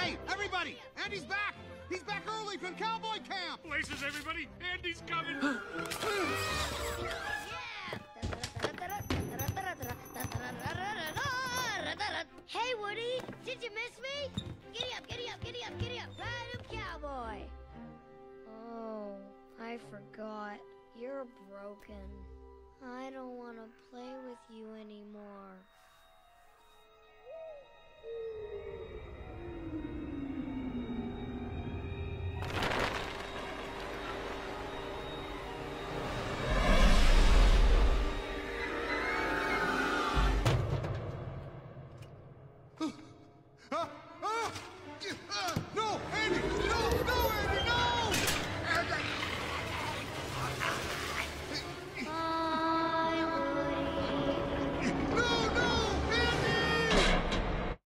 Hey, everybody! Andy's back! He's back early from cowboy camp! Places, everybody. Andy's coming. Hey, Woody! Did you miss me? Giddy up, giddy up, giddy up, giddy up! Ride up, cowboy! Oh, I forgot. You're broken. I don't want Ah, ah.